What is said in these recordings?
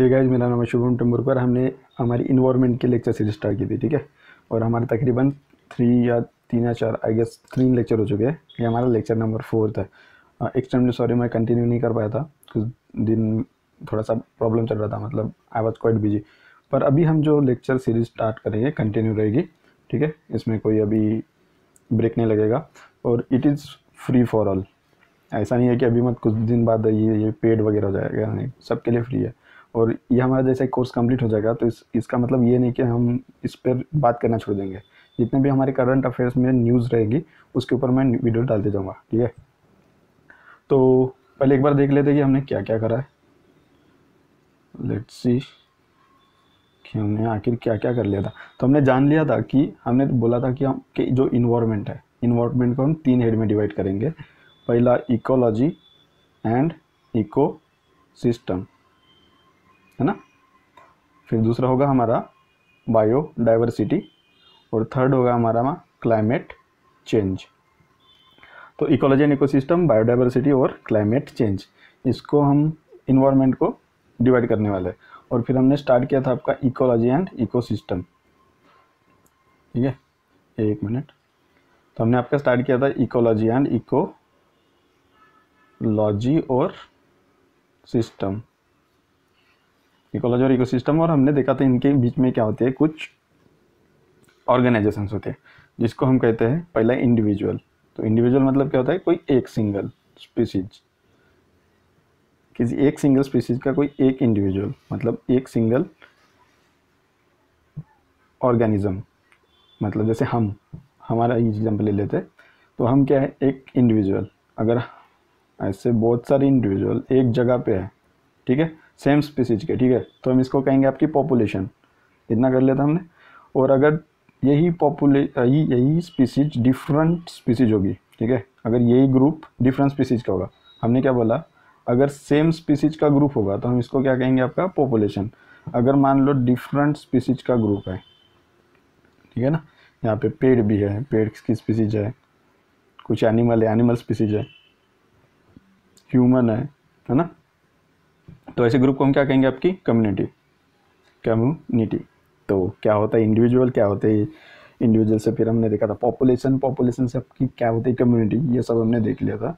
ये गाइज़ मेरा नाम है शुभम टेम्बुरकर। हमने हमारी इन्वायरमेंट की लेक्चर सीरीज़ स्टार्ट की थी, ठीक है? और हमारे तकरीबन थ्री या तीन या चार आई गेस तीन लेक्चर हो चुके हैं। ये हमारा लेक्चर नंबर फोर फोर्थ है एक्सट्रीमली सॉरी मैं कंटिन्यू नहीं कर पाया था कुछ दिन थोड़ा सा प्रॉब्लम चल रहा था मतलब आई वॉज़ क्वाइट बिज़ी पर अभी हम जो लेक्चर सीरीज़ स्टार्ट करेंगे कंटिन्यू रहेगी, ठीक है? इसमें कोई अभी ब्रेक नहीं लगेगा। और it is free for all ऐसा नहीं है कि अभी मत कुछ दिन बाद ये ये पेड वगैरह हो जाएगा, नहीं। सबके लिए फ्री है। और ये हमारा जैसे कोर्स कंप्लीट हो जाएगा तो इस, इसका मतलब ये नहीं कि हम इस पर बात करना छोड़ देंगे। जितने भी हमारे करंट अफेयर्स में न्यूज़ रहेगी, उसके ऊपर मैं वीडियो डालते जाऊँगा, ठीक है? तो पहले एक बार देख लेते कि हमने क्या क्या करा है। लेट्स सी कि हमने आखिर क्या क्या कर लिया था। तो हमने जान लिया था कि, हमने बोला था कि हम, कि जो इन्वायरमेंट है इन्वायरमेंट को हम तीन हेड में डिवाइड करेंगे। पहला इकोलॉजी एंड इको सिस्टम है ना? फिर दूसरा होगा हमारा बायोडाइवर्सिटी और थर्ड होगा हमारा क्लाइमेट चेंज तो इकोलॉजी एंड इकोसिस्टम बायोडाइवर्सिटी और क्लाइमेट चेंज इसको हम इन्वायरमेंट को डिवाइड करने वाले और फिर हमने स्टार्ट किया था आपका इकोलॉजी एंड इकोसिस्टम ठीक है? एक मिनट तो हमने आपका स्टार्ट किया था इकोलॉजी एंड इकोलॉजी और सिस्टम इकोलॉजी और इकोसिस्टम, और हमने देखा था इनके बीच में क्या होते हैं, कुछ ऑर्गेनाइजेशंस होते हैं, जिसको हम कहते हैं पहला इंडिविजुअल। तो इंडिविजुअल मतलब क्या होता है, कोई एक सिंगल स्पीसीज। किसी एक सिंगल स्पीसीज का कोई एक इंडिविजुअल मतलब एक सिंगल ऑर्गेनिज्म। मतलब जैसे हम, हमारा एग्ज़ाम्पल ले लेते तो हम क्या है, एक इंडिविजुअल। अगर ऐसे बहुत सारे इंडिविजुअल एक जगह पे है, ठीक है सेम स्पीसीज के, ठीक है? तो हम इसको कहेंगे आपकी पॉपुलेशन इतना कर लेता हमने। और अगर यही पॉपुले यही यही स्पीसीज डिफरेंट स्पीसीज होगी, ठीक है? अगर यही ग्रुप डिफरेंट स्पीसीज का होगा। हमने क्या बोला? अगर सेम स्पीसीज का ग्रुप होगा तो हम इसको क्या कहेंगे आपका? पॉपुलेशन अगर मान लो डिफरेंट स्पीसीज का ग्रुप है, ठीक है ना? यहाँ पे पेड़ भी है, पेड़ की स्पीसीज है? कुछ एनिमल है एनिमल स्पीसीज है। ह्यूमन है है ना? तो ऐसे ग्रुप को हम क्या कहेंगे आपकी? कम्युनिटी कम्युनिटी तो क्या होता है इंडिविजुअल क्या होते हैं इंडिविजुअल से फिर हमने देखा था पॉपुलेशन पॉपुलेशन से आपकी क्या होती है कम्युनिटी ये सब हमने देख लिया था।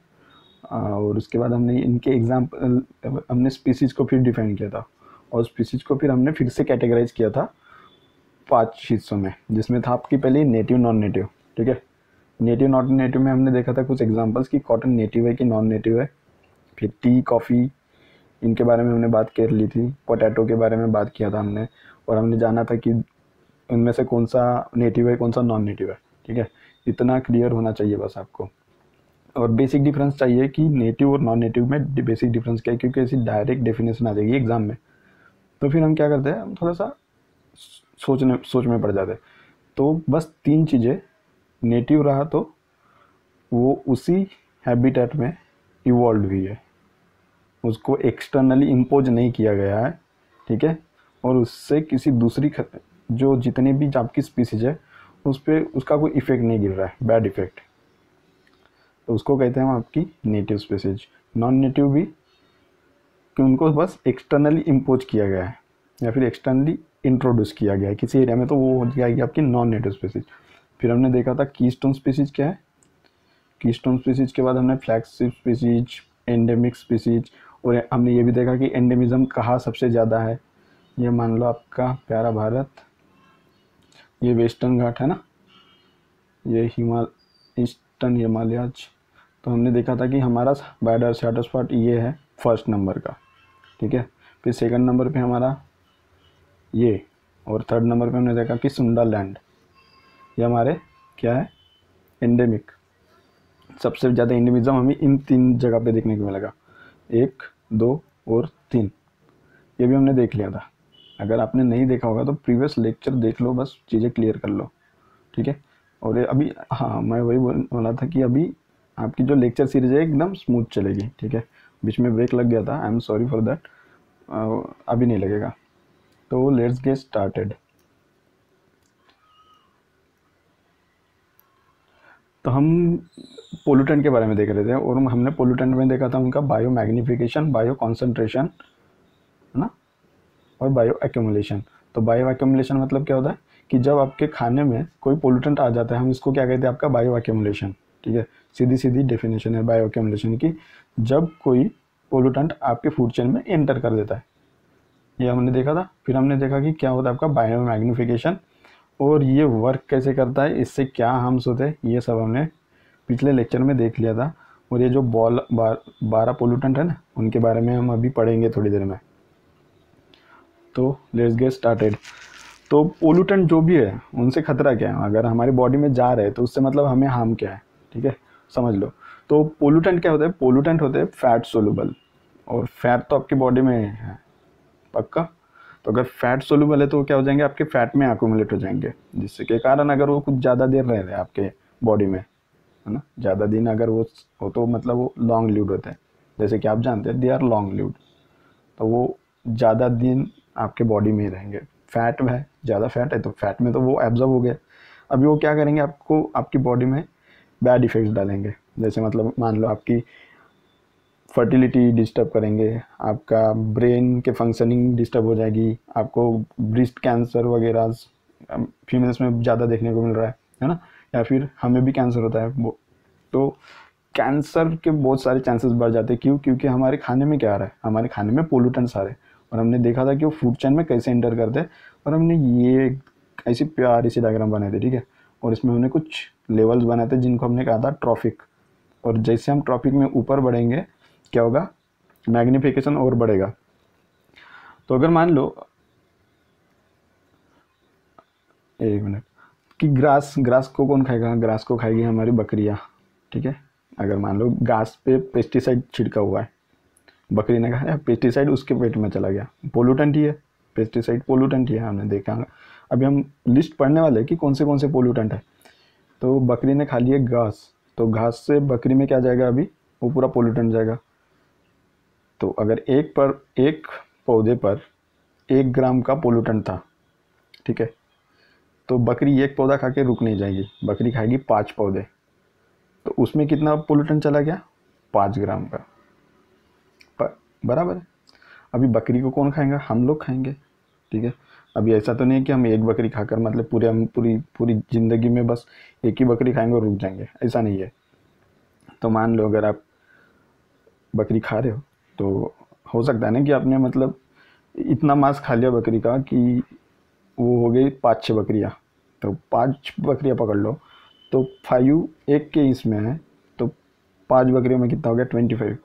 और उसके बाद हमने इनके एग्ज़ाम्पल हमने स्पीसीज को फिर डिफाइन किया था। और स्पीसीज को फिर हमने फिर से कैटेगराइज किया था पाँच हिस्सों में, जिसमें था आपकी पहले नेटिव नॉन नेटिव ठीक है? नेटिव नॉन नेटिव में हमने देखा था कुछ एग्जांपल्स कि कॉटन नेटिव है कि नॉन नेटिव है। फिर टी कॉफ़ी इनके बारे में हमने बात कर ली थी पोटैटो के बारे में बात किया था हमने, और हमने जाना था कि उनमें से कौन सा नेटिव है कौन सा नॉन नेटिव है, ठीक है? इतना क्लियर होना चाहिए बस आपको। और बेसिक डिफरेंस चाहिए कि नेटिव और नॉन नेटिव में बेसिक डिफरेंस क्या है, क्योंकि ऐसी डायरेक्ट डेफिनेशन आ जाएगी एग्ज़ाम में। तो फिर हम क्या करते हैं, हम थोड़ा सा सोचने, सोच में पड़ जाते तो बस तीन चीज़ें नेटिव रहा तो वो उसी हैबिटेट में इवॉल्व हुई है। उसको एक्सटर्नली इम्पोज नहीं किया गया है, ठीक है? और उससे किसी दूसरी जो जितने भी आपकी स्पीसीज है, उस पर उसका कोई इफ़ेक्ट नहीं गिर रहा है बैड इफ़ेक्ट तो उसको कहते हैं हम आपकी नेटिव स्पीसीज नॉन नेटिव भी, कि उनको बस एक्सटर्नली इम्पोज किया गया है, या फिर एक्सटर्नली इंट्रोड्यूस किया गया है. किसी एरिया में तो वो हो जाएगी आपकी नॉन नेटिव स्पीसीज फिर हमने देखा था की स्टोन स्पीसीज क्या है? की स्टोन स्पीसीज के बाद हमने फ्लैक्सिव स्पीसीज एंडेमिक स्पीसीज और हमने ये भी देखा कि एंडेमिज्म कहाँ सबसे ज़्यादा है। ये मान लो आपका प्यारा भारत, ये वेस्टर्न घाट है ना, ये हिमाल, ईस्टर्न हिमालयाज। तो हमने देखा था कि हमारा बायोडाइवर्सिटी हॉटस्पॉट ये है फ़र्स्ट नंबर का, ठीक है? फिर सेकंड नंबर पे हमारा ये, और थर्ड नंबर पे हमने देखा कि सुंडा लैंड ये हमारे क्या है? एंडेमिक सबसे ज़्यादा इंडिविज्म हमें इन तीन जगह पे देखने को मिलेगा। एक दो और तीन। ये भी हमने देख लिया था। अगर आपने नहीं देखा होगा तो प्रीवियस लेक्चर देख लो, बस चीज़ें क्लियर कर लो। ठीक है? और ये अभी हाँ मैं वही बोल, बोला था कि अभी आपकी जो लेक्चर सीरीज़ है, एकदम स्मूथ चलेगी। ठीक है? बीच में ब्रेक लग गया था। I am sorry for that अभी नहीं लगेगा। तो लेट्स गेट स्टार्टेड तो हम पोल्यूटेंट के बारे में देख रहे थे और हमने पोल्यूटेंट में देखा था उनका बायो मैग्निफिकेशन बायो कॉन्सेंट्रेशन है ना? और बायो एक्यूमुलेशन तो बायो एक्यूमुलेशन मतलब क्या होता है? कि जब आपके खाने में कोई पोल्यूटेंट आ जाता है, हम इसको क्या कहते हैं? आपका बायो एक्यूमुलेशन ठीक है? सीधी सीधी डेफिनेशन है बायो एक्यूमुलेशन की। जब कोई पोल्यूटेंट आपके फ़ूड चेन में एंटर कर देता है। ये हमने देखा था। फिर हमने देखा कि क्या होता है आपका? बायो मैग्निफिकेशन और ये वर्क कैसे करता है इससे क्या हार्म्स होते हैं ये सब हमने पिछले लेक्चर में देख लिया था। और ये जो बॉल बार, बारह पोल्यूटेंट है ना उनके बारे में हम अभी पढ़ेंगे थोड़ी देर में। तो लेट्स गेट स्टार्टेड तो पोल्यूटेंट जो भी है उनसे खतरा क्या है? अगर हमारी बॉडी में जा रहे हैं तो उससे मतलब हमें हार्म क्या है? ठीक है? समझ लो। तो पोल्यूटेंट क्या होता है? पोल्यूटेंट होते हैं फैट सोलूबल और फैट तो आपकी बॉडी में है पक्का? तो अगर फैट सोलूबल है तो क्या हो जाएँगे? आपके फैट में एकोमुलेट हो जाएँगे। जिसके कारण अगर वो कुछ ज़्यादा देर रह रहे आपके बॉडी में, है ना? ज़्यादा दिन अगर वो हो तो मतलब वो लॉन्ग ल्यूड होते हैं। जैसे कि आप जानते हैं दे आर लॉन्ग ल्यूड तो वो ज़्यादा दिन आपके बॉडी में ही रहेंगे। फैट है, ज़्यादा फैट है तो फैट में तो वो एब्जॉर्ब हो गया। अभी वो क्या करेंगे? आपको, आपकी बॉडी में बैड इफ़ेक्ट्स डालेंगे। जैसे मतलब मान लो आपकी फर्टिलिटी डिस्टर्ब करेंगे, आपका ब्रेन के फंक्शनिंग डिस्टर्ब हो जाएगी, आपको ब्रिस्ट कैंसर वगैरह फीमेल्स में ज़्यादा देखने को मिल रहा है है ना? या फिर हमें भी कैंसर होता है, वो तो कैंसर के बहुत सारे चांसेस बढ़ जाते हैं। क्यों? क्योंकि हमारे खाने में क्या आ रहा है? हमारे खाने में पोल्यूटेंट्स आ रहे हैं। और हमने देखा था कि वो फ़ूड चैन में कैसे एंटर करते हैं। और हमने ये ऐसी प्यारी सी डायग्राम बनाए थे, ठीक है? और इसमें हमने कुछ लेवल्स बनाए थे जिनको हमने कहा था ट्रॉफिक और जैसे हम ट्रॉफिक में ऊपर बढ़ेंगे क्या होगा? मैग्निफिकेशन और बढ़ेगा। तो अगर मान लो, एक मिनट, कि ग्रास ग्रास को कौन खाएगा? ग्रास को खाएगी हमारी बकरियाँ, ठीक है? अगर मान लो घास पे पेस्टिसाइड छिड़का हुआ है, बकरी ने कहा पेस्टिसाइड उसके पेट में चला गया पोल्यूटेंट ही है पेस्टिसाइड पोल्यूटेंट ही है, हमने देखा अभी हम लिस्ट पढ़ने वाले हैं कि कौन से कौन से पोल्यूटेंट है। तो बकरी ने खा लिया घास तो घास से बकरी में क्या जाएगा अभी? वो पूरा पोल्यूटेंट जाएगा। तो अगर एक पर, एक पौधे पर एक ग्राम का पोल्यूटेंट था, ठीक है तो बकरी एक पौधा खा के रुक नहीं जाएगी। बकरी खाएगी पाँच पौधे। तो उसमें कितना पोल्यूटेंट चला गया? पाँच ग्राम का। बराबर है। अभी बकरी को कौन खाएगा? हम लोग खाएँगे, ठीक है। अभी ऐसा तो नहीं है कि हम एक बकरी खाकर मतलब पूरे, हम पूरी पूरी ज़िंदगी में बस एक ही बकरी खाएँगे और रुक जाएँगे। ऐसा नहीं है। तो मान लो अगर आप बकरी खा रहे हो तो हो सकता है ना कि आपने मतलब इतना मांस खा लिया बकरी का कि वो हो गई पाँच छः बकरियाँ। तो पाँच बकरियाँ पकड़ लो। तो फाइव एक के इसमें है तो पाँच बकरियों में कितना हो गया? ट्वेंटी फाइव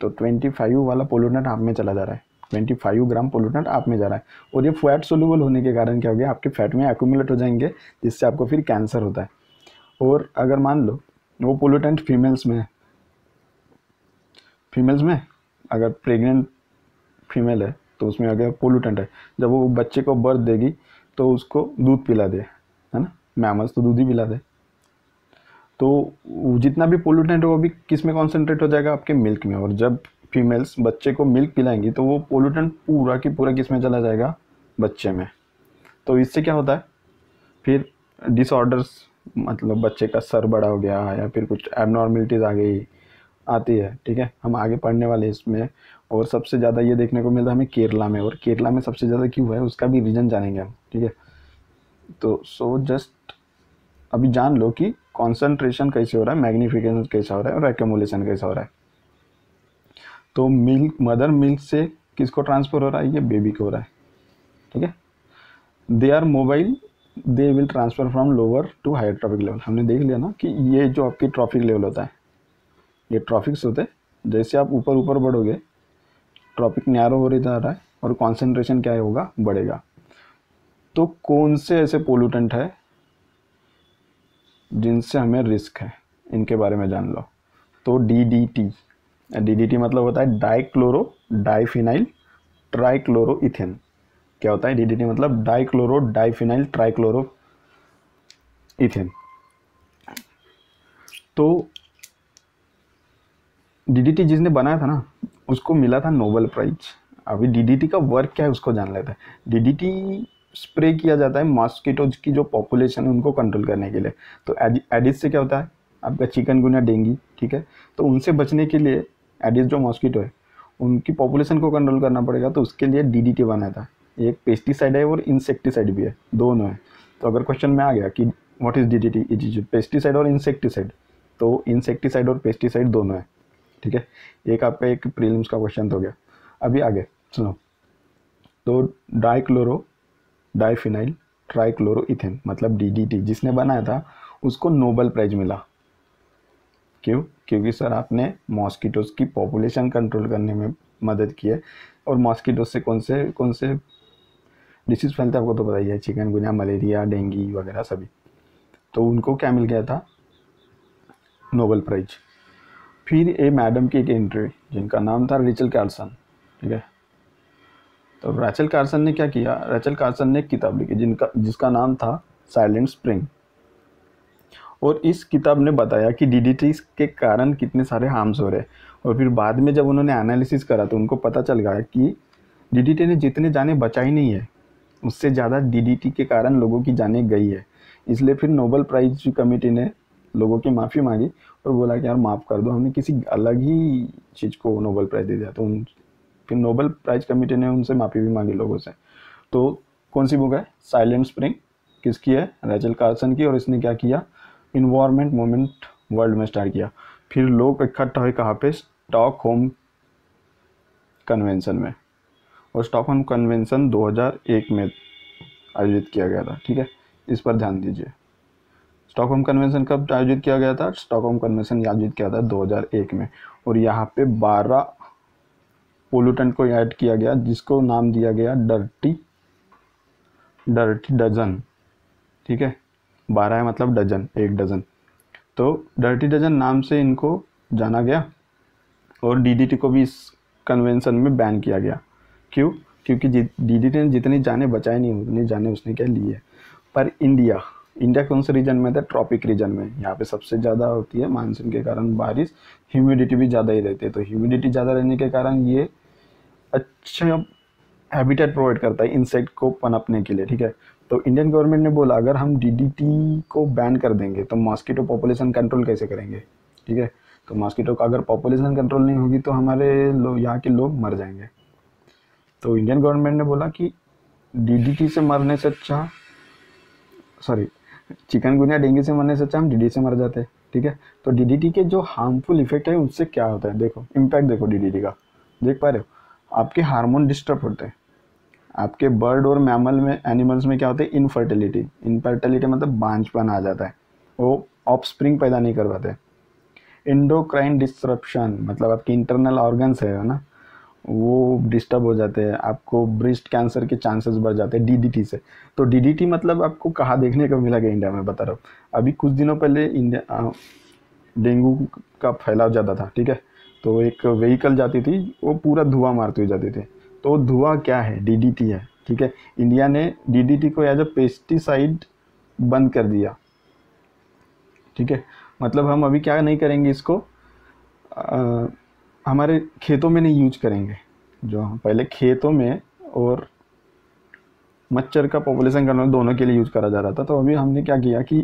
तो ट्वेंटी फाइव वाला पोल्यूटेंट आप में चला जा रहा है। ट्वेंटी फाइव ग्राम पोल्यूटेंट आप में जा रहा है। और ये फैट सोल्यूबल होने के कारण क्या हो गया? आपके फैट में एक्यूमुलेट हो जाएँगे, जिससे आपको फिर कैंसर होता है। और अगर मान लो, वो पोल्यूटेंट फीमेल्स में है। फीमेल्स में? अगर प्रेग्नेंट फीमेल है तो उसमें अगर पोल्यूटेंट है, जब वो बच्चे को बर्थ देगी तो उसको दूध पिला दे, है ना? मैमल्स तो दूध ही पिला दे। तो जितना भी पोल्यूटेंट है, वो भी किसमें कॉन्सेंट्रेट हो जाएगा? आपके मिल्क में। और जब फीमेल्स बच्चे को मिल्क पिलाएँगी तो वो पोल्यूटेंट पूरा की पूरा किसमें चला जाएगा? बच्चे में। तो इससे क्या होता है? फिर डिसऑर्डर्स मतलब बच्चे का सर बड़ा हो गया, या फिर कुछ एबनॉर्मलिटीज़ आ गई आती है, ठीक है? हम आगे पढ़ने वाले इसमें, और सबसे ज़्यादा ये देखने को मिलता है हमें केरला में, और केरला में सबसे ज़्यादा क्यों है, उसका भी रीज़न जानेंगे हम, ठीक है? तो सो जस्ट अभी जान लो कि कॉन्सेंट्रेशन कैसे हो रहा है मैग्नीफिकेशन कैसा हो रहा है, और एक्यूमुलेशन कैसा हो रहा है। तो मिल्क मदर मिल्क से किसको ट्रांसफ़र हो रहा है? ये बेबी को हो रहा है, ठीक है? They are mobile they will transfer from lower to higher trophic level हमने देख लिया ना कि ये जो आपकी ट्रॉफिक लेवल होता है ये ट्रॉफिक्स होते, जैसे आप ऊपर ऊपर बढ़ोगे ट्रॉपिक नैरो हो रही जा रहा है और कॉन्सेंट्रेशन क्या होगा? बढ़ेगा। तो कौन से ऐसे पोल्यूटेंट है जिनसे हमें रिस्क है? इनके बारे में जान लो। तो D D T D D T मतलब होता है डाइक्लोरो डाइफिनाइल ट्राइक्लोरो इथेन क्या होता है डी डी टी मतलब? डाइक्लोरो डाइफिनाइल ट्राइक्लोरो इथेन तो डीडीटी जिसने बनाया था ना, उसको मिला था नोबल प्राइज अभी डीडीटी का वर्क क्या है उसको जान लेते हैं। डीडीटी स्प्रे किया जाता है मॉस्किटोज की जो पॉपुलेशन है उनको कंट्रोल करने के लिए। तो एडिस से क्या होता है? आपका चिकन गुनिया डेंगी ठीक है? तो उनसे बचने के लिए एडिस जो मॉस्किटो है, उनकी पॉपुलेशन को कंट्रोल करना पड़ेगा। तो उसके लिए डीडीटी बनाया था। एक पेस्टिसाइड है और इंसेक्टिसाइड भी है। दोनों है। तो अगर क्वेश्चन में आ गया कि what is D it is pesticide और इंसेक्टिसाइड तो इंसेक्टिसाइड और पेस्टिसाइड दोनों है। ठीक है? एक आपका एक प्रीलिम्स का क्वेश्चन तो हो गया। अभी आगे, सुनो। तो डाइक्लोरो डाइफिनाइल ट्राइक्लोरो इथेन मतलब डीडीटी जिसने बनाया था, उसको नोबल प्राइज मिला। क्यों? क्योंकि सर आपने मॉस्किटोज की पॉपुलेशन कंट्रोल करने में मदद की है। और मॉस्किटोज से कौन से कौन से डिसीज़ फैलते आपको तो है चिकन, गुनिया, मलेरिया, डेंगी वगैरह सभी। तो उनको क्या मिल गया था? नोबल प्राइज फिर ए मैडम की एक एंट्री जिनका नाम था रिचल कार्सन ठीक है? तो रैचल कार्सन ने क्या किया? रैचल कार्सन ने एक किताब लिखी, जिनका, जिसका नाम था साइलेंट स्प्रिंग। और इस किताब ने बताया कि डी के कारण कितने सारे हार्म्स हो रहे और फिर बाद में जब उन्होंने एनालिसिस करा तो उनको पता चल गया कि डीडीटी ने जितने जाने बचाई नहीं है, उससे ज़्यादा डीडीटी के कारण लोगों की जाने गई है। इसलिए फिर नोबल प्राइज कमेटी ने लोगों की माफ़ी मांगी और बोला कि यार माफ़ कर दो, हमने किसी अलग ही चीज़ को नोबल प्राइज़ दे दिया। तो उन, फिर नोबल प्राइज़ कमेटी ने उनसे माफ़ी भी मांगी लोगों से। तो कौन सी बुक है? साइलेंट स्प्रिंग किसकी है? रेचल कार्सन की। और इसने क्या किया? इन्वायरमेंट मोमेंट वर्ल्ड में स्टार्ट किया। फिर लोग इकट्ठा हुए कहाँ पे? स्टॉक होम कन्वेंशन में। और स्टॉक होम कन्वेंशन 2001 में आयोजित किया गया था। ठीक है? इस पर ध्यान दीजिए। स्टॉकहोम कन्वेंशन कब आयोजित किया गया था? स्टॉकहोम कन्वेंशन आयोजित किया था 2001 में। और यहाँ पे 12 पोल्यूटेंट को ऐड किया गया, जिसको नाम दिया गया डर्टी डर्टी डजन। ठीक है? बारह है मतलब डजन, एक डजन। तो डर्टी डजन नाम से इनको जाना गया और डीडीटी को भी इस कन्वेंशन में बैन किया गया। क्यों? क्योंकि डीडीटी ने जितनी जाने बचाए नहीं, उतनी जाने उसने क्या ली है। पर इंडिया इंडिया कौन से रीजन में था? ट्रॉपिक रीजन में। यहाँ पे सबसे ज़्यादा होती है मानसून के कारण बारिश। ह्यूमिडिटी भी ज़्यादा ही रहती है। तो ह्यूमिडिटी ज़्यादा रहने के कारण ये अच्छा हैबिटेट प्रोवाइड करता है इंसेक्ट को पनपने के लिए, ठीक है? तो इंडियन गवर्नमेंट ने बोला, अगर हम डी को बैन कर देंगे तो मॉस्किटो पॉपुलेशन कंट्रोल कैसे करेंगे? ठीक है? तो मॉस्किटो का अगर पॉपुलेशन कंट्रोल नहीं होगी तो हमारे लोग यहाँ के लोग मर जाएँगे। तो इंडियन गवर्नमेंट ने बोला कि डीडीटी से मरने से अच्छा सॉरी चिकनगुनिया डेंगू से मरने से अच्छा हम डीडी से मर जाते हैं, ठीक है? तो डी के जो हार्मफुल इफ़ेक्ट है उससे क्या होता है? देखो इम्पैक्ट देखो डीडीटी का। देख पा रहे हो? आपके हार्मोन डिस्टर्ब होते हैं। आपके बर्ड और मैमल में एनिमल्स में क्या होते हैं? इनफर्टिलिटी इनफर्टिलिटी मतलब बांझपन आ जाता है। वो ऑफ़ स्प्रिंग पैदा नहीं कर पाते इंडोक्राइन डिस्ट्रप्शन मतलब आपके इंटरनल ऑर्गन्स है ना? वो डिस्टर्ब हो जाते हैं। आपको ब्रेस्ट कैंसर के चांसेस बढ़ जाते हैं डीडीटी से। तो डीडीटी मतलब आपको कहाँ देखने को मिला गया इंडिया में बता रहा हूँ। अभी कुछ दिनों पहले इंडिया डेंगू का फैलाव ज़्यादा था ठीक है? तो एक व्हीकल जाती थी वो पूरा धुआँ मारती हुई जाती थी। तो धुआँ क्या है? डीडीटी है ठीक है? इंडिया ने डीडीटी को एज अ पेस्टिसाइड बंद कर दिया। ठीक है? मतलब हम अभी क्या नहीं करेंगे इसको? आ, हमारे खेतों में नहीं यूज़ करेंगे। जो हम पहले खेतों में और मच्छर का पॉपुलेशन करना दोनों के लिए यूज़ करा जा रहा था तो अभी हमने क्या किया कि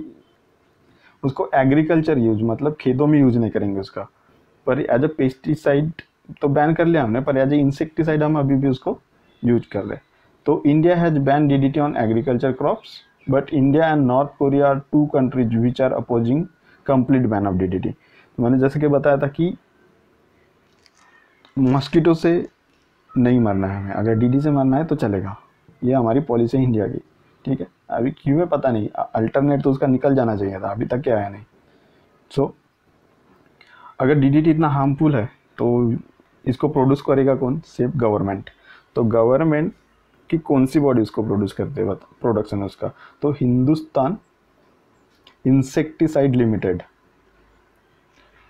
उसको एग्रीकल्चर यूज़ मतलब खेतों में यूज़ नहीं करेंगे उसका। पर एज अ पेस्टिसाइड तो बैन कर लिया हमने, पर एज ए इंसेक्टिसाइड हम अभी भी उसको यूज़ कर रहे तो India has ban D on agriculture crops but India and North Korea are two countries which are opposing complete ban of D तो मैंने जैसे कि बताया था कि मस्कीटो से नहीं मरना है हमें। अगर डीडी से मरना है तो चलेगा। ये हमारी पॉलिसी है इंडिया की। ठीक है? अभी क्यों है पता नहीं। अल्टरनेट तो उसका निकल जाना चाहिए था। अभी तक क्या आया नहीं। सो so, अगर डी इतना हार्मफुल है तो इसको प्रोड्यूस करेगा कौन? सिर्फ़ गवर्नमेंट तो गवर्नमेंट की कौन सी बॉडी उसको प्रोड्यूस करते हैं? प्रोडक्शन उसका। तो हिंदुस्तान इंसेक्टिसाइड लिमिटेड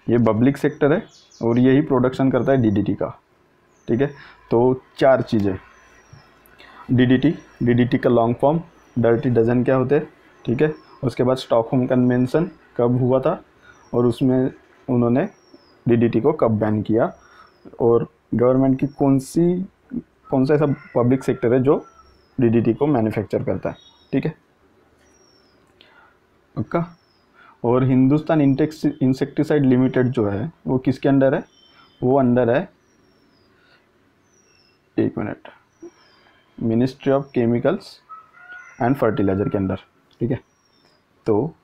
ये पब्लिक सेक्टर है और यही प्रोडक्शन करता है डीडीटी का, ठीक है? तो चार चीज़ें। डीडीटी डीडीटी का लॉन्ग फॉर्म डर्टी डजन क्या होते हैं, ठीक है? उसके बाद स्टॉकहोम कन्वेंशन कब हुआ था और उसमें उन्होंने डीडीटी को कब बैन किया और गवर्नमेंट की कौन सी, कौन सा ऐसा पब्लिक सेक्टर है जो डीडीटी को मैन्युफैक्चर करता है, ठीक है? पक्का? और हिंदुस्तान इंटेक्स इंसेक्टिसाइड लिमिटेड जो है, वो किसके अंडर है? वो अंडर है, एक minute, ministry of chemicals and fertilizer के अंदर ठीक है? तो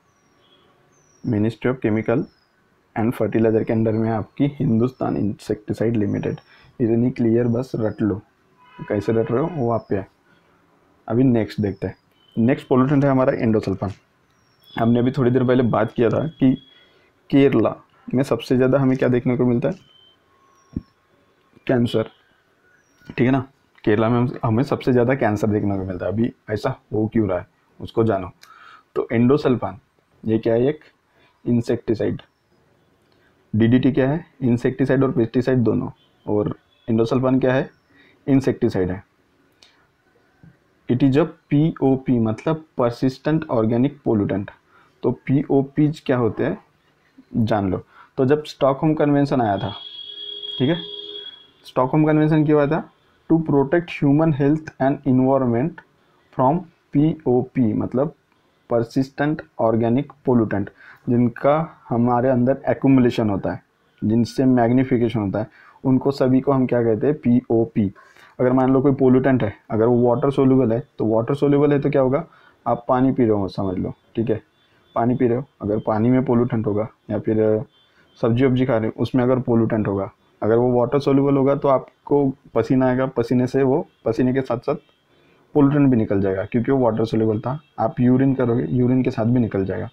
ministry of chemical and fertilizer के अंडर में आपकी हिंदुस्तान इंसेक्टिसाइड लिमिटेड। इतनी क्लियर, बस रट लो। कैसे रट रहे हो? वो आप पे है। अभी नेक्स्ट देखते हैं। नेक्स्ट पोल्यूटेंट है हमारा एंडोसल्फान हमने अभी थोड़ी देर पहले बात किया था कि केरला में सबसे ज़्यादा हमें क्या देखने को मिलता है? कैंसर। ठीक है ना? केरला में हमें सबसे ज़्यादा कैंसर देखने को मिलता है। अभी ऐसा हो क्यों रहा है? उसको जानो। तो एंडोसल्फान, ये क्या है? एक इंसेक्टिसाइड डीडीटी क्या है? इंसेक्टिसाइड और पेस्टिसाइड दोनों। और इंडोसल्फान क्या है? इंसेक्टिसाइड है। It is a P O P मतलब परसिस्टेंट ऑर्गेनिक पोल्यूटेंट तो पी ओ पी क्या होते हैं? जान लो। तो जब स्टॉकहोम कन्वेंशन आया था, ठीक है? स्टॉकहोम कन्वेंशन क्या हुआ था? To protect human health and environment from P O P मतलब परसिस्टेंट ऑर्गेनिक पोल्यूटेंट जिनका हमारे अंदर एक्यूमुलेशन होता है, जिनसे मैग्निफिकेशन होता है। उनको सभी को हम क्या कहते हैं? पी ओ पी अगर मान लो कोई पोल्यूटेंट है, अगर वो वाटर सोल्यूबल है तो वाटर सोल्यूबल है तो क्या होगा? आप पानी पी रहे हो, समझ लो, ठीक है? पानी पी रहे हो? अगर पानी में पोल्यूटेंट होगा या फिर सब्ज़ी वब्जी खा रहे हो, उसमें अगर पोल्यूटेंट होगा, अगर वो वाटर सोल्यूबल होगा तो आपको पसीना आएगा, पसीने से वो, पसीने के साथ साथ पोल्यूटेंट भी निकल जाएगा, क्योंकि वो वाटर सोल्यूबल था। आप यूरिन करोगे यूरिन के साथ भी निकल जाएगा,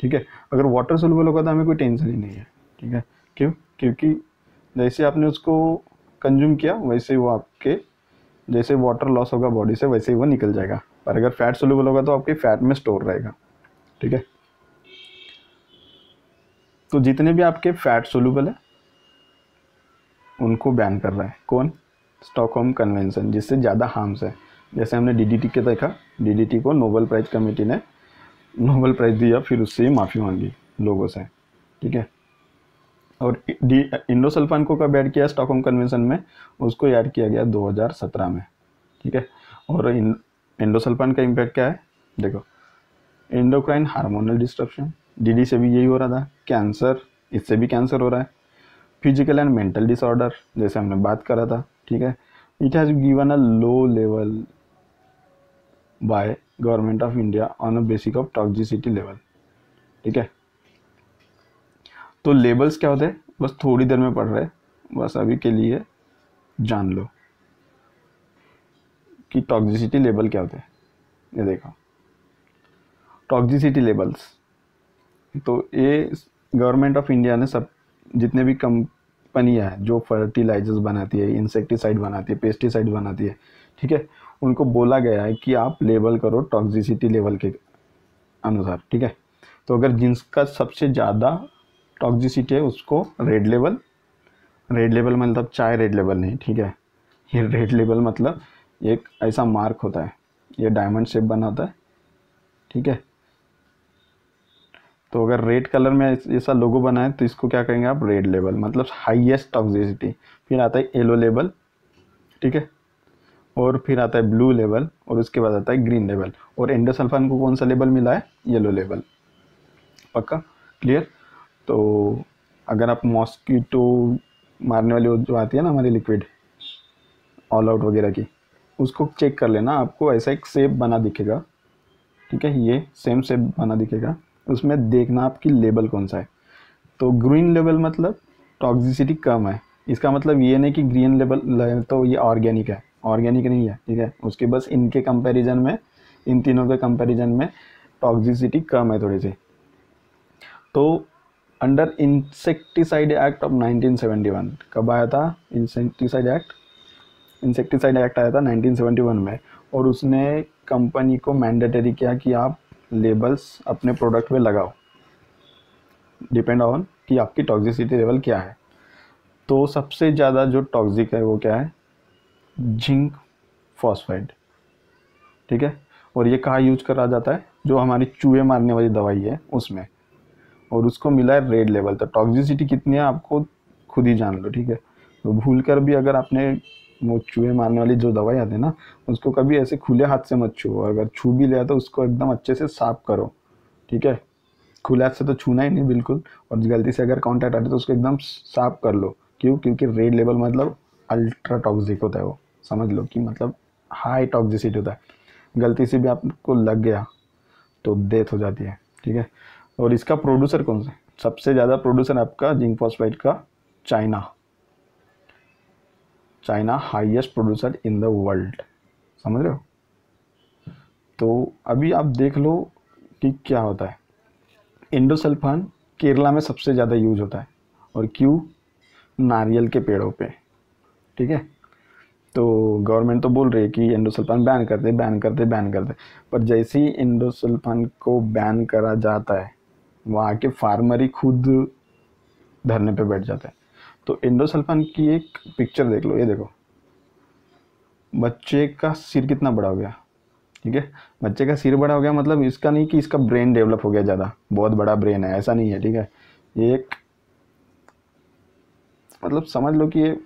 ठीक है? अगर वाटर सोल्यूबल होगा तो हमें कोई टेंशन ही नहीं है, ठीक है? क्यों? क्योंकि जैसे आपने उसको कंज्यूम किया, वैसे ही वो आपके, जैसे वाटर लॉस होगा बॉडी से, वैसे ही वो निकल जाएगा। पर अगर फैट सोल्यूबल होगा तो आपके फैट में स्टोर रहेगा, ठीक है? तो जितने भी आपके फैट सोल्यूबल है, उनको बैन कर रहा है। कौन? स्टॉकहोम कन्वेंशन जिससे ज़्यादा हार्म्स है। जैसे हमने डीडीटी के देखा डीडीटी को नोबल प्राइज कमेटी ने नोबल प्राइज़ दिया, फिर उससे ही माफ़ी मांगी लोगों से। ठीक है? और डी इंडोसल्फान को कब ऐड किया स्टॉकहोम कन्वेंशन में? उसको ऐड किया गया 2017 में। ठीक है? और इंडोसल्फान का इम्पैक्ट क्या है? देखो इंडोक्राइन हार्मोनल डिस्ट्रप्शन डीडी से भी यही हो रहा था? कैंसर इससे भी कैंसर हो रहा है। फ़िज़िकल एंड मेंटल डिसऑर्डर जैसे हमने बात करा था, ठीक है? It has given a low level by government of India on a basic of toxicity level ठीक है? तो लेबल्स क्या होते हैं? बस थोड़ी देर में पढ़ रहे बस अभी के लिए जान लो कि टॉक्सिसिटी लेवल क्या होते हैं। ये देखो। टॉक्सिसिटी लेबल्स तो ये गवर्नमेंट ऑफ़ इंडिया ने सब, जितने भी कंपनियाँ हैं, जो फर्टिलाइजर्स बनाती है इंसेक्टिसाइड बनाती है पेस्टिसाइड बनाती है, ठीक है, उनको बोला गया है कि आप लेबल करो टॉक्सिसिटी लेवल के अनुसार, ठीक है। तो अगर जिनका सबसे ज़्यादा टॉक्सिसिटी है, उसको रेड लेवल रेड लेवल मतलब चाय रेड लेवल नहीं, ठीक है। ये रेड लेवल मतलब एक ऐसा मार्क होता है, ये डायमंड शेप बना होता है, ठीक है। तो अगर रेड कलर में ऐसा लोगो बना है तो इसको क्या कहेंगे आप? रेड लेवल मतलब हाईएस्ट टॉक्सिसिटी फिर आता है येलो लेवल ठीक है? और फिर आता है ब्लू लेवल और उसके बाद आता है ग्रीन लेवल और एंडोसल्फान को कौन सा लेवल मिला है? येलो लेवल पक्का? क्लियर तो अगर आप मॉस्किटो मारने वाली जो आती है ना हमारी लिक्विड ऑल आउट वगैरह की, उसको चेक कर लेना, आपको ऐसा एक सेप बना दिखेगा। ठीक है? ये सेम सेप बना दिखेगा। उसमें देखना आपकी लेवल कौन सा है। तो ग्रीन लेवल मतलब टॉक्सिसिटी कम है। इसका मतलब ये नहीं कि ग्रीन लेवल तो ये ऑर्गेनिक है। ऑर्गेनिक नहीं है, ठीक है? उसके बस इनके कंपैरिजन में, इन तीनों के कंपैरिजन में टॉक्सिसिटी कम है थोड़ी सी। तो अंडर इंसेक्टिसाइड एक्ट ऑफ़ 1971 कब आया था? इंसेक्टिसाइड एक्ट इंसेक्टिसाइड एक्ट आया था 1971 में। और उसने कंपनी को मैंडेटरी किया कि आप लेबल्स अपने प्रोडक्ट में लगाओ। डिपेंड ऑन कि आपकी टॉक्सिसिटी लेवल क्या है। तो सबसे ज़्यादा जो टॉक्सिक है वो क्या है? जिंक फॉस्फाइड ठीक है? और ये कहाँ यूज़ करा जाता है? जो हमारी चूहे मारने वाली दवाई है, उसमें। और उसको मिला है रेड लेवल तो टॉक्सिसिटी कितनी है आपको? खुद ही जान लो, ठीक है? तो भूल कर भी अगर आपने वो चूहे मारने वाली जो दवाई आती है ना, उसको कभी ऐसे खुले हाथ से मत छू अगर छू भी लिया तो उसको एकदम अच्छे से साफ़ करो, ठीक है? खुले हाथ से तो छूना ही नहीं बिल्कुल, और गलती से अगर कॉन्टैक्ट आते तो उसको एकदम साफ़ कर लो। क्यों? क्योंकि रेड लेवल मतलब अल्ट्रा टॉक्सिक होता है वो, समझ लो कि मतलब हाई टॉक्सिसिटी होता है। गलती से भी आपको लग गया तो डेथ हो जाती है, ठीक है? और इसका प्रोड्यूसर कौन सा सबसे ज़्यादा प्रोड्यूसर आपका जिंक फॉस्फाइड का China China highest producer in the world. समझ रहे हो? तो अभी आप देख लो कि क्या होता है। इंडोसल्फान केरला में सबसे ज़्यादा यूज़ होता है और क्यों? नारियल के पेड़ों पे। ठीक है? तो गवर्नमेंट तो बोल रही है कि इंडोसल्फान बैन कर दे, बैन कर दे, बैन कर दे। पर जैसे ही इंडोसल्फान को बैन करा जाता है, वहाँ के फार्मर ही खुद धरने पे बैठ जाते हैं। तो इंडोसल्फान की एक पिक्चर देख लो, ये देखो। बच्चे का सिर कितना बड़ा हो गया, ठीक है? बच्चे का सिर बड़ा हो गया मतलब इसका नहीं कि इसका ब्रेन डेवलप हो गया ज़्यादा, बहुत बड़ा ब्रेन है, ऐसा नहीं है, ठीक है? ये एक मतलब समझ लो कि ये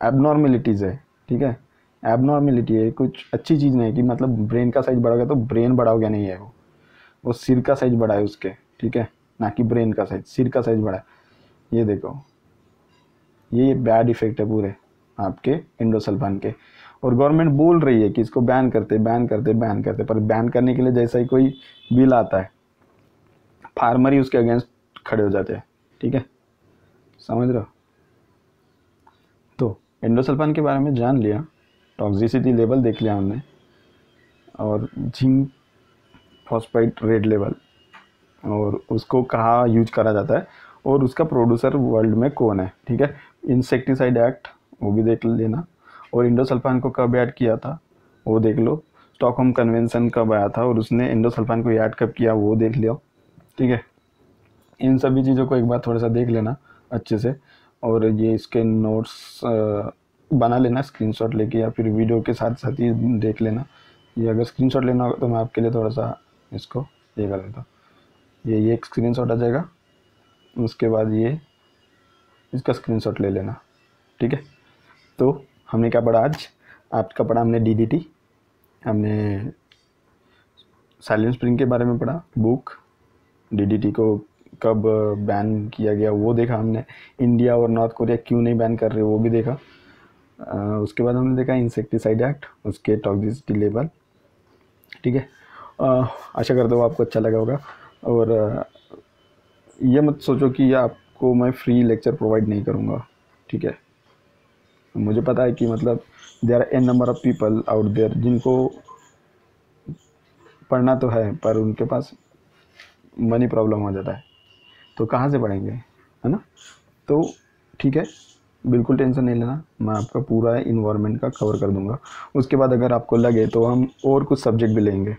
एबनॉर्मेलिटीज़ है, ठीक है? एबनॉर्मेलिटी है, कुछ अच्छी चीज़ नहीं है कि मतलब ब्रेन का साइज़ बढ़ा गया तो ब्रेन बड़ा हो गया, नहीं है वो। वो सिर का साइज़ बड़ा है उसके, ठीक है? ना कि ब्रेन का साइज़ सिर का साइज़ बड़ा है। ये देखो। ये बैड इफ़ेक्ट है पूरे आपके इंडोसल्फान के। और गवर्नमेंट बोल रही है कि इसको बैन करते बैन करते बैन करते, पर बैन करने के लिए जैसा ही कोई बिल आता है फार्मर ही उसके अगेंस्ट खड़े हो जाते हैं, ठीक है? समझ रहे हो? तो इंडोसल्फान के बारे में जान लिया टॉक्सिसिटी लेवल देख लिया हमने, और जिंक फॉस्फाइड रेड लेवल और उसको कहाँ यूज़ करा जाता है? और उसका प्रोड्यूसर वर्ल्ड में कौन है, ठीक है? इंसेक्टिसाइड एक्ट वो भी देख लेना। और इंडोसल्फान को कब ऐड किया था, वो देख लो। स्टॉकहोम कन्वेंशन कब आया था, और उसने इंडोसल्फान को ऐड कब किया, वो देख लिया। ठीक है? इन सभी चीज़ों को एक बार थोड़ा सा देख लेना, अच्छे से। और ये इसके नोट्स बना लेना स्क्रीनशॉट लेके या फिर वीडियो के साथ साथ ही देख लेना। ये अगर स्क्रीनशॉट लेना होगा तो मैं आपके लिए थोड़ा सा इसको ये कर देता हूँ। ये ये एक स्क्रीनशॉट आ जाएगा। उसके बाद ये इसका स्क्रीनशॉट ले लेना ठीक है? तो हमने क्या पढ़ा आज? आपका पढ़ा हमने डीडीटी हमने साइलेंट स्प्रिंग के बारे में पढ़ा बुक डीडीटी को कब बैन किया गया वो देखा हमने इंडिया और नॉर्थ कोरिया क्यों नहीं बैन कर रहे वो भी देखा आ, उसके बाद हमने देखा इंसेक्टिसाइड एक्ट उसके टॉक्सिसिटी लेवल ठीक है? आशा करता हूँ आपको अच्छा लगा होगा और ये मत सोचो कि ये आपको मैं फ्री लेक्चर प्रोवाइड नहीं करूँगा, ठीक है? मुझे पता है कि मतलब there are N number of people out there जिनको पढ़ना तो है, पर उनके पास मनी प्रॉब्लम हो जाता है। तो कहाँ से पढ़ेंगे, है ना? तो ठीक है, बिल्कुल टेंशन नहीं लेना, मैं आपका पूरा इन्वायरमेंट का कवर कर दूँगा। उसके बाद अगर आपको लगे तो हम और कुछ सब्जेक्ट भी लेंगे।